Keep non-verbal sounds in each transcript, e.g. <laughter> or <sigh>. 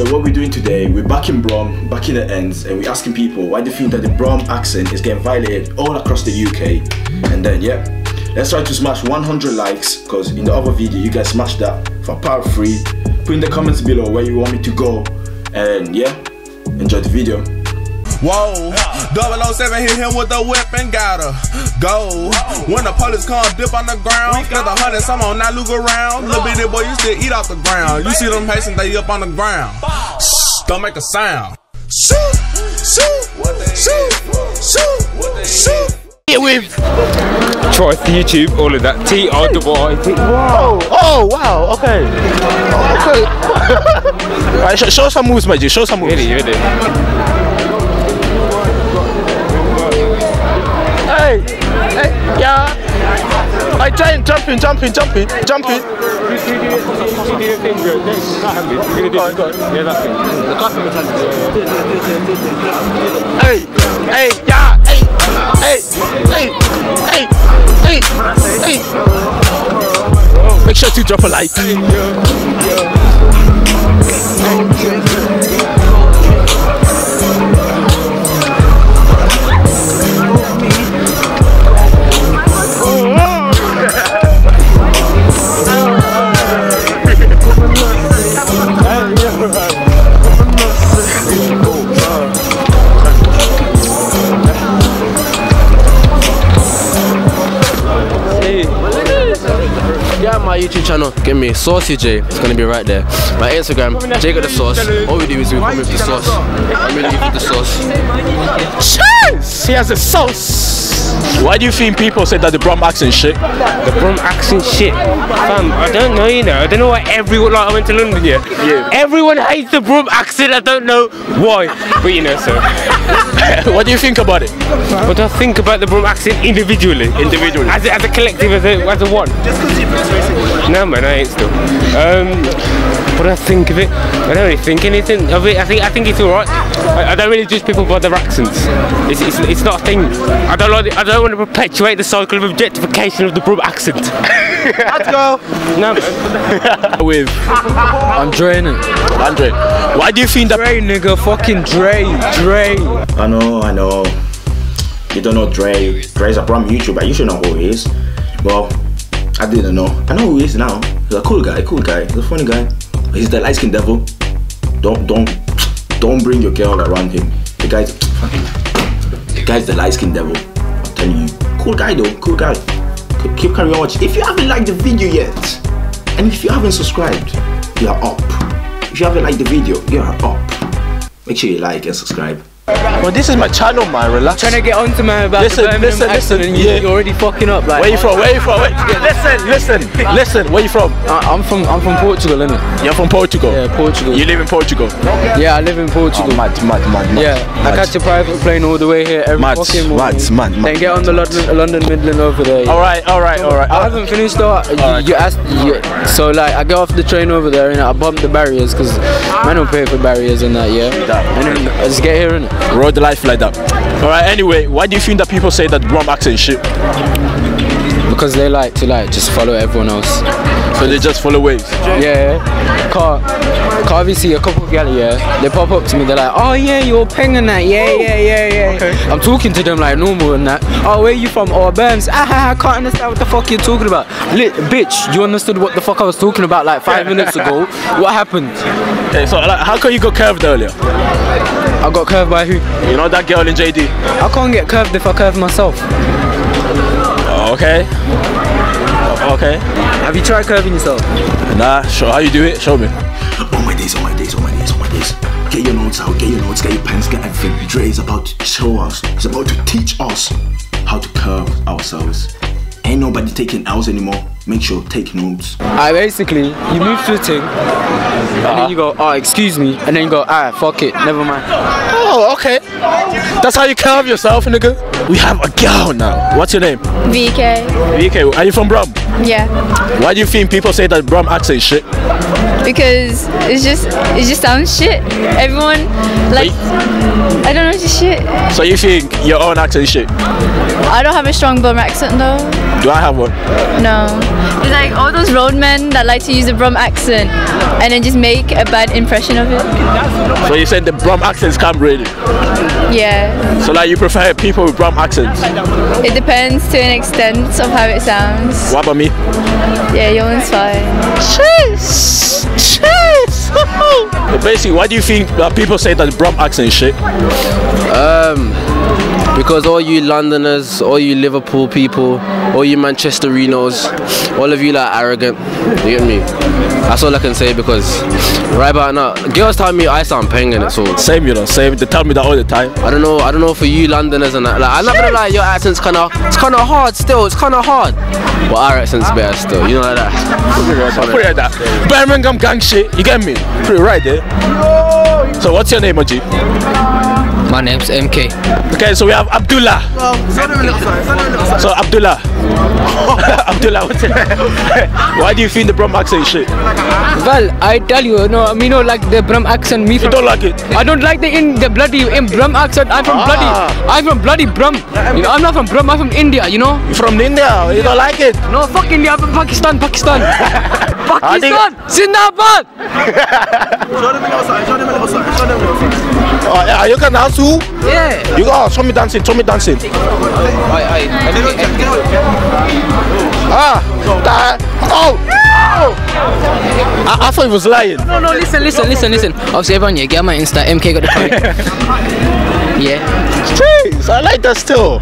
So what we're doing today, we're back in Brum, back in the ends, and we're asking people why they feel that the Brum accent is getting violated all across the UK. And then, yeah, let's try to smash 100 likes, because in the other video, you guys smashed that for power free. Put in the comments below where you want me to go, and yeah, enjoy the video. Whoa, 007 hit him with a whip and gotta go. When the police come, dip on the ground. Got the hundred, some on not look around. Little bitty boy, you still eat off the ground. You see them Haitians, they up on the ground. Shh, don't make a sound. Shoot, shoot, shoot, shoot, shoot. It with Troy YouTube, all of that. T R double I T. Oh, oh, wow, okay. Okay. <laughs> Alright, show, show some moves, my G, show some moves. Ready, ready. Hey, hey, yeah. I try and jump in, jump in, jump in, jump in. Hey, hey, yeah, hey, hey, hey, hey, hey, hey. Make sure to drop a like. Get me Saucy J. It's gonna be right there. My Instagram, J got the sauce. All we do is we come with the sauce. I'm really with the sauce. Cheers! He has a sauce. Why do you think people say that the Brum accent shit? The Brum accent shit. Fam, I don't know, you know. I don't know why everyone, like, I went to London, yeah. Yeah. Everyone hates the Brum accent. I don't know why. But, you know, so. <laughs> what do you think about it? What do I think about the Brum accent individually? Individually. As a, as a collective, as a, as a one? No, man, I ain't still. Um, what do I think of it? I don't really think anything of it. I think I think it's alright. I, I don't really judge people by their accents. It's, it's, it's not a thing. I don't like. I don't want to perpetuate the cycle of objectification of the Brum accent. Let's go. no. <laughs> With I'm draining. Andre. Why do you think that? Dre, nigga, fucking Dre, Dre. I know, I know. You don't know Dre. Dre's a Brum YouTuber. You should know who he is. Well, I didn't know. I know who he is now. He's a cool guy. Cool guy. He's a funny guy. He's the light skinned devil. Don't don't don't bring your girl around him. The guy's the guy's the light skinned devil. I'm telling you. Cool guy though. Cool guy. Keep- carrying on watching. If you haven't liked the video yet, and if you haven't subscribed, you are up. If you haven't liked the video, you are up. Make sure you like and subscribe. Well, this is my channel, man. Relax. Trying to get onto man about Listen, the Birmingham listen, listen, and yeah. you're already fucking up. Like, Where you from? Where you from? Where, listen, listen, <laughs> listen. Where you from? I, I'm from I'm from Portugal, innit? You're from Portugal. Yeah, Portugal. You live in Portugal. yeah, I live in Portugal. Oh, mad, mad, mad, mad. Yeah, I mad. catch a private plane all the way here every Mad, fucking morning. mad, mad, mad. Then get on the London, London Midland over there. All right, all right, all right. I haven't finished though. You, Alright, you asked, you, so like I get off the train over there and I bump the barriers because I don't pay for barriers and that, yeah. And then I just get here and Road life like that. All right. Anyway, why do you think that people say that Brum accent shit? Because they like to like just follow everyone else. So they just follow waves. Yeah, car, car. Obviously, a couple of gal, yeah, they pop up to me. They're like, "Oh yeah, you're pinging that, yeah, yeah, yeah, yeah." I'm talking to them like normal and that. Oh, where you from? Oh, Burns. Ah, <laughs> I can't understand what the fuck you're talking about. Lit, bitch, you understood what the fuck I was talking about like five minutes ago? <laughs> What happened? Okay, so like, how come you got curved earlier? I got curved by who? You know that girl in JD? I can't get curved if I curve myself. Okay. Okay. Have you tried curving yourself? Nah, show how you do it. Show me. Oh my days, oh my days, oh my days, oh my days. Get your notes out, get your notes, get your pens, get everything. Dre is about to show us, he's about to teach us how to curve ourselves. Ain't nobody taking L's anymore. Make sure take notes. I basically you move to a thing, and then you go, oh excuse me, and then you go, ah fuck it, never mind. Oh, okay. That's how you carve yourself, nigga. We have a girl now. What's your name? VK. VK. Are you from Brum? Yeah. Why do you think people say that Brum accent is shit? because it's just it just sounds shit. Everyone like I don't know, it's just shit. So you think your own accent is shit? I don't have a strong Brum accent though. Do I have one? No. It's like all those roadmen that like to use a Brum accent and then just make a bad impression of it. So you said the Brum accents come really. Yeah. So like you prefer people with Brum accents. It depends to an extent of how it sounds. What about me? Yeah, your one's fine. Cheers! <laughs> Cheers! but basically, why do you think people say that the Brum accent is shit? Um, because all you Londoners, all you Liverpool people, all you Manchesterinos, all of you like arrogant. You get me? That's all I can say because right about now, girls tell me I sound penging it, so Same, you know, same. They tell me that all the time. I don't know. I don't know for you Londoners and that. Like, I'm not gonna lie, your accent's kind of, it's kind of hard still. It's kind of hard. But our accent's better still. You know like that. Put it like that. Birmingham gang shit. You get me? Put it right there. So what's your name, Oji? My name's MK. Okay, so we have Abdullah. Oh, so Abdullah. Abdullah, what's it? Why do you think the Brum accent shit? Well, I tell you, no, I mean, no, like the Brum accent. Me You from, don't like it? I don't like the in the bloody in Brum accent. I'm from Ah. bloody. I'm from bloody Brum. You know, I'm not from Brum. I'm from India. You know. You from India? You don't like it? No, fuck India. I'm from Pakistan. Pakistan. <laughs> I think- Pakistan. Zindabad. <laughs> Oh, yeah, Are you can dance too? Yeah. You go, show me dancing, show me dancing. Ah, that, oh, oh. I, I thought he was lying. No, no, listen, listen, listen, listen. Obviously, everyone, yeah, get on my Insta. MK got the point. <laughs> yeah. Jeez, I like that still.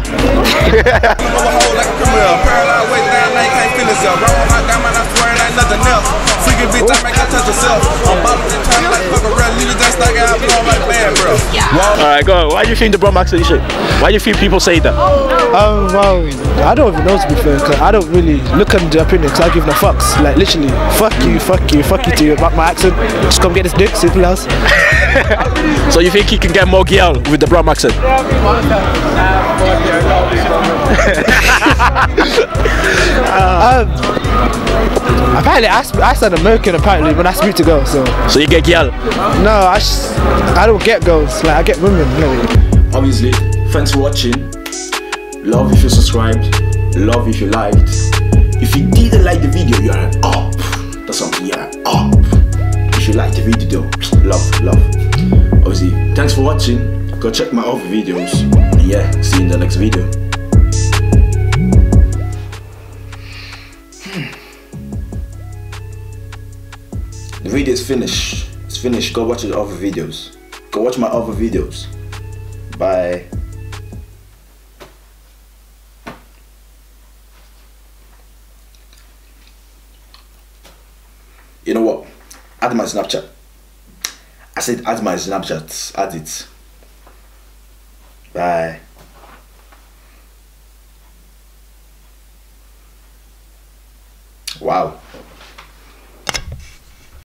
<laughs> like bad, bro. All right, go. on. Why do you think the Brum accent is shit? Why do you think people say that? Um, well, I don't even know to be fair, cause I don't really look at the opinion, cause I give no fucks. Like literally, fuck you, fuck you, fuck you to you about my accent. Just come get this dick, simple as. <laughs> So you think he can get more girl with the Brum accent? <laughs> Um, apparently, I, sp- I sound American apparently when I speak to girls. So So you get girl. no, I I don't get girls. Like I get women. Anyway. Obviously, thanks for watching. Love if you subscribed. Love if you liked. If you didn't like the video, you're up. That's something you're up. If you liked the video, though, love, love. Obviously, thanks for watching. Go check my other videos. And yeah, see you in the next video. The video is finished. It's finished. Go watch the other videos. Go watch my other videos. Bye. You know what? Add my Snapchat. I said add my Snapchat. Add it. Bye. Wow.